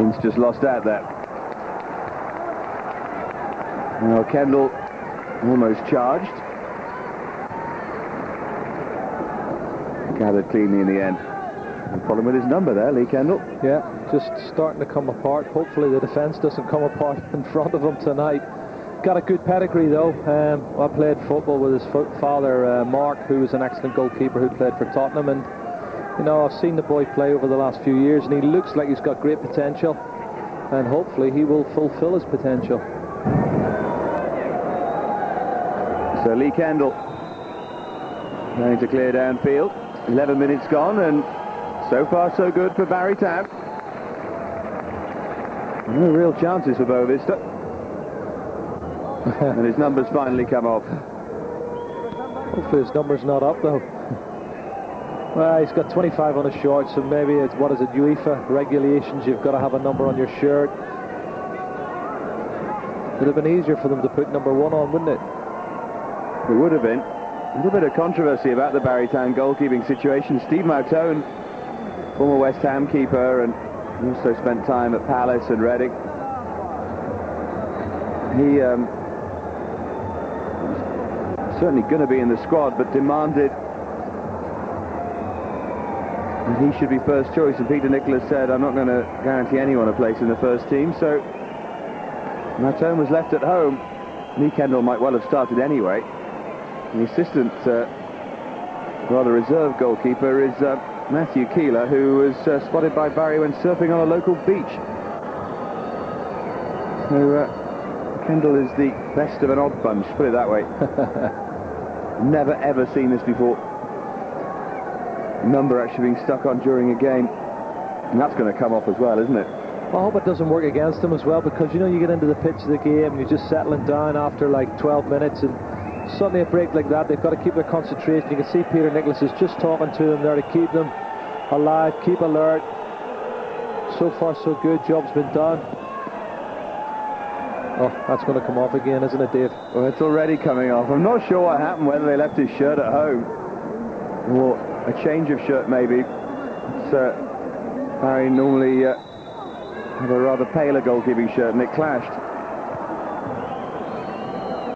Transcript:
Ince just lost out there. Now Kendall almost charged. Gathered cleanly in the end. Problem with his number there, Lee Kendall. Yeah, just starting to come apart. Hopefully the defence doesn't come apart in front of him tonight. Got a good pedigree though. Um, I played football with his father, uh, Mark, who was an excellent goalkeeper who played for Tottenham. And, you know, I've seen the boy play over the last few years and he looks like he's got great potential. And hopefully he will fulfill his potential. So Lee Kendall going to clear downfield. 11 minutes gone and so far so good for Barry Town. No real chances for Boavista. and his numbers finally come off. Hopefully his number's not up though. Well, he's got 25 on his short, so maybe it's, what is it, UEFA regulations, you've got to have a number on your shirt. Would have been easier for them to put number one on, wouldn't it? It would have been. A little bit of controversy about the Barry Town goalkeeping situation. Steve Mautone, former West Ham keeper, and also spent time at Palace and Reading. He um, certainly going to be in the squad, but demanded he should be first choice. And Peter Nicholas said, I'm not going to guarantee anyone a place in the first team. So Mautone was left at home. Lee Kendall might well have started anyway. The assistant, uh, rather reserved goalkeeper is uh, Matthew Keeler, who was uh, spotted by Barry when surfing on a local beach. So uh, Kendall is the best of an odd bunch, put it that way. Never ever seen this before. Number actually being stuck on during a game. And that's going to come off as well, isn't it? I hope it doesn't work against them as well because you know you get into the pitch of the game and you're just settling down after like 12 minutes and suddenly a break like that they've got to keep their concentration. You can see Peter Nicholas is just talking to them there to keep them alive keep alert. So far so good. Job's been done. Oh that's going to come off again isn't it Dave? Well it's already coming off. I'm not sure what happened whether they left his shirt at home. Or a change of shirt maybe. It's, uh, Barry normally uh, have a rather paler goalkeeping shirt and it clashed